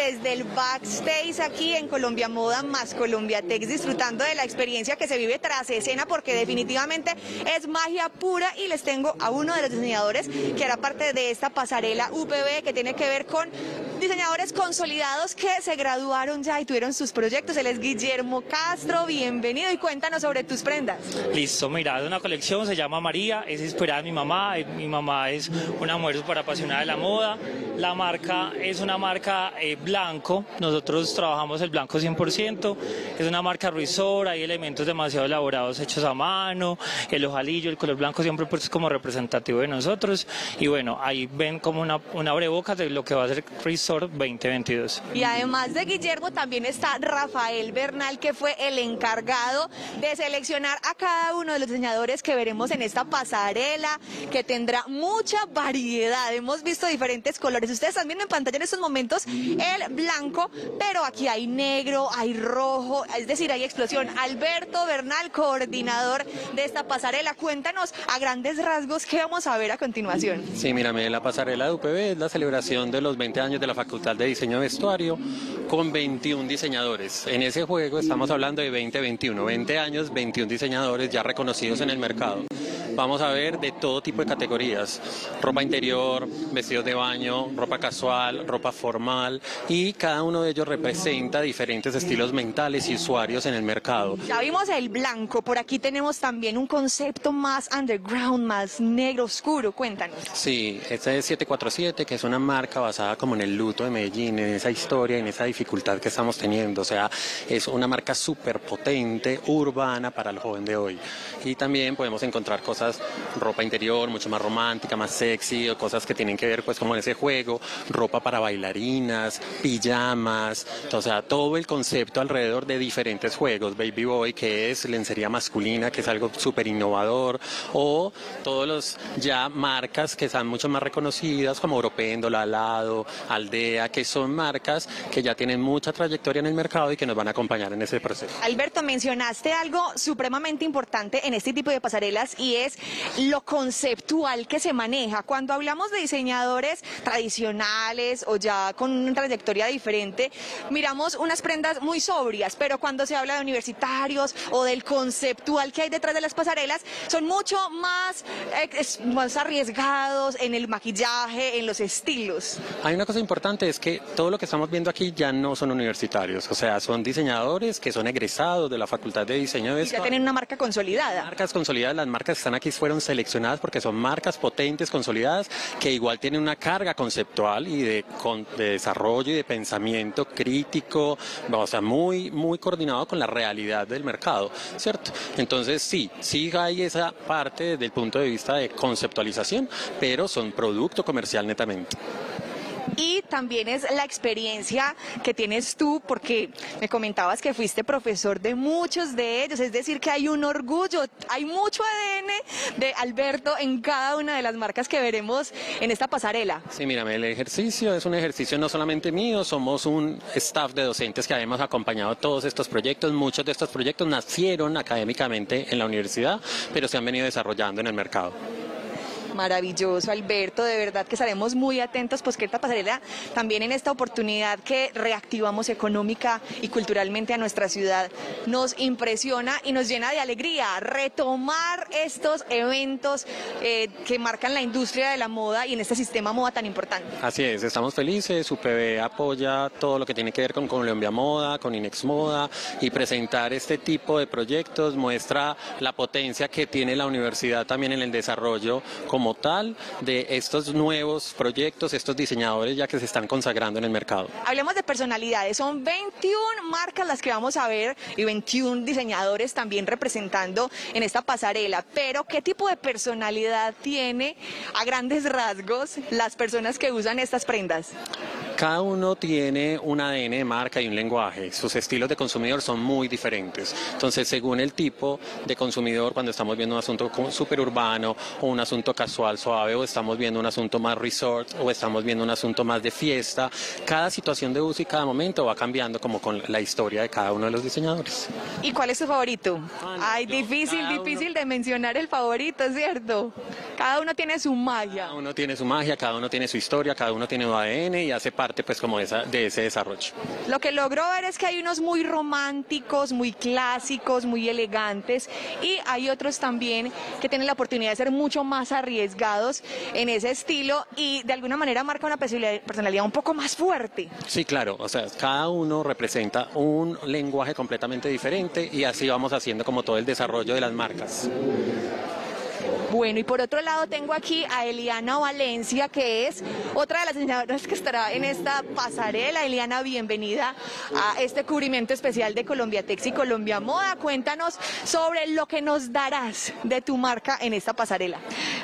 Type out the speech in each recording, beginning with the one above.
desde el backstage aquí en Colombia Moda más Colombia Tex, disfrutando de la experiencia que se vive tras escena porque definitivamente es magia pura. Y les tengo a uno de los diseñadores que era parte de esta pasarela UPB que tiene que ver con diseñadores consolidados que se graduaron ya y tuvieron sus proyectos. Él es Guillermo Castro, bienvenido y cuéntanos sobre tus prendas. Listo, mira, es una colección, se llama María, es inspirada en mi mamá, eh, mi mamá es una mujer súper apasionada de la moda, la marca es una marca eh, blanco, nosotros trabajamos el blanco 100%, es una marca ruisor, hay elementos demasiado elaborados hechos a mano, el ojalillo, el color blanco siempre pues, es como representativo de nosotros y bueno, ahí ven como una, una boca de lo que va a ser Ruisor 2022. Y además de Guillermo también está Rafael Bernal que fue el encargado de seleccionar a cada uno de los diseñadores que veremos en esta pasarela que tendrá mucha variedad, hemos visto diferentes colores, ustedes están viendo en pantalla en estos momentos el blanco, pero aquí hay negro, hay rojo, es decir, hay explosión. Alberto Bernal, coordinador de esta pasarela, cuéntanos a grandes rasgos qué vamos a ver a continuación. Sí, mírame, la pasarela de UPB es la celebración de los 20 años de la Facultad de Diseño de Vestuario con 21 diseñadores. En ese juego estamos hablando de 2021, 20 años, 21 diseñadores ya reconocidos en el mercado. Vamos a ver de todo tipo de categorías, ropa interior, vestidos de baño, ropa casual, ropa formal y cada uno de ellos representa diferentes estilos mentales y usuarios en el mercado. Ya vimos el blanco, por aquí tenemos también un concepto más underground, más negro, oscuro, cuéntanos. Sí, esta es 747, que es una marca basada como en el luto de Medellín, en esa historia, en esa dificultad que estamos teniendo, o sea, es una marca súper potente, urbana para el joven de hoy. Y también podemos encontrar cosas, ropa interior, mucho más romántica, más sexy, o cosas que tienen que ver pues como en ese juego, ropa para bailarinas, pijamas, o sea, todo el concepto alrededor de diferentes juegos, Baby Boy, que es lencería masculina, que es algo súper innovador, o todos los ya marcas que están mucho más reconocidas, como Européndola, Alado, Aldea, que son marcas que ya tienen mucha trayectoria en el mercado y que nos van a acompañar en ese proceso. Alberto, mencionaste algo supremamente importante en este tipo de pasarelas y es lo conceptual que se maneja. Cuando hablamos de diseñadores tradicionales o ya con una trayectoria diferente, miramos unas prendas muy sobrias, pero cuando se habla de universitarios o del conceptual que hay detrás de las pasarelas, son mucho más, eh, más arriesgados en el maquillaje, en los estilos. Hay una cosa importante, es que todo lo que estamos viendo aquí ya no son universitarios, o sea, son diseñadores que son egresados de la Facultad de Diseño de y ya tienen una marca consolidada. Marcas consolidadas, las marcas están aquí fueron seleccionadas porque son marcas potentes, consolidadas, que igual tienen una carga conceptual y de, de desarrollo y de pensamiento crítico, o sea, muy, muy coordinado con la realidad del mercado, ¿cierto? Entonces sí, sí hay esa parte desde el punto de vista de conceptualización, pero son producto comercial netamente y también es la experiencia que tienes tú, porque me comentabas que fuiste profesor de muchos de ellos, es decir, que hay un orgullo, hay mucho ADN de Alberto en cada una de las marcas que veremos en esta pasarela. Sí, mírame, el ejercicio es un ejercicio no solamente mío, somos un staff de docentes que hemos acompañado todos estos proyectos, muchos de estos proyectos nacieron académicamente en la universidad, pero se han venido desarrollando en el mercado. Maravilloso, Alberto, de verdad que estaremos muy atentos, pues que esta pasarela también en esta oportunidad que reactivamos económica y culturalmente a nuestra ciudad nos impresiona y nos llena de alegría retomar estos eventos eh, que marcan la industria de la moda y en este sistema moda tan importante. Así es, estamos felices, UPB apoya todo lo que tiene que ver con Colombia Moda, con Inex Moda y presentar este tipo de proyectos muestra la potencia que tiene la universidad también en el desarrollo tal de estos nuevos proyectos, estos diseñadores ya que se están consagrando en el mercado. Hablemos de personalidades, son 21 marcas las que vamos a ver y 21 diseñadores también representando en esta pasarela, pero ¿qué tipo de personalidad tiene a grandes rasgos las personas que usan estas prendas? Cada uno tiene un ADN de marca y un lenguaje. Sus estilos de consumidor son muy diferentes. Entonces, según el tipo de consumidor, cuando estamos viendo un asunto súper urbano o un asunto casual suave o estamos viendo un asunto más resort o estamos viendo un asunto más de fiesta, cada situación de uso y cada momento va cambiando como con la historia de cada uno de los diseñadores. ¿Y cuál es su favorito? Ay, difícil, difícil de mencionar el favorito, ¿cierto? Cada uno tiene su magia. Cada uno tiene su magia, cada uno tiene su historia, cada uno tiene su ADN y hace parte pues como de, esa- de ese desarrollo. Lo que logro ver es que hay unos muy románticos, muy clásicos, muy elegantes y hay otros también que tienen la oportunidad de ser mucho más arriesgados en ese estilo y de alguna manera marca una personalidad un poco más fuerte. Sí, claro, o sea, cada uno representa un lenguaje completamente diferente y así vamos haciendo como todo el desarrollo de las marcas. Bueno, y por otro lado tengo aquí a Eliana Valencia, que es otra de las diseñadoras que estará en esta pasarela. Eliana, bienvenida a este cubrimiento especial de Colombia Tex y Colombia Moda. Cuéntanos sobre lo que nos darás de tu marca en esta pasarela.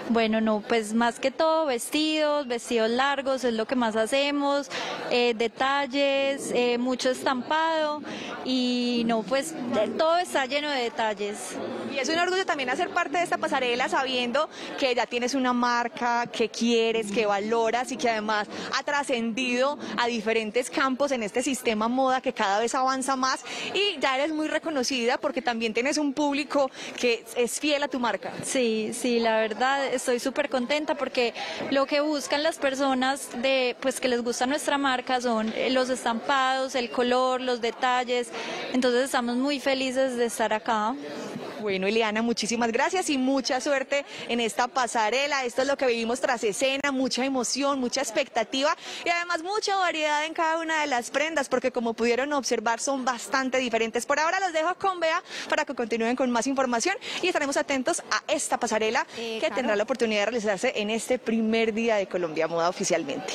Bueno, no, pues más que todo vestidos, vestidos largos es lo que más hacemos, eh, detalles, eh, mucho estampado y no, pues todo está lleno de detalles. Y es un orgullo también hacer parte de esta pasarela sabiendo que ya tienes una marca que quieres, que valoras y que además ha trascendido a diferentes campos en este sistema moda que cada vez avanza más y ya eres muy reconocida porque también tienes un público que es fiel a tu marca. Sí, sí, la verdad estoy súper contenta porque lo que buscan las personas de, pues que les gusta nuestra marca son eh, los estampados, el color, los detalles. Entonces estamos muy felices de estar acá. Bueno, Eliana, muchísimas gracias y mucha suerte en esta pasarela. Esto es lo que vivimos tras escena, mucha emoción, mucha expectativa y además mucha variedad en cada una de las prendas, porque como pudieron observar son bastante diferentes. Por ahora los dejo con Bea para que continúen con más información y estaremos atentos a esta pasarela Eh, que claro. tendrá la oportunidad de realizarse en este primer día de Colombia Moda oficialmente.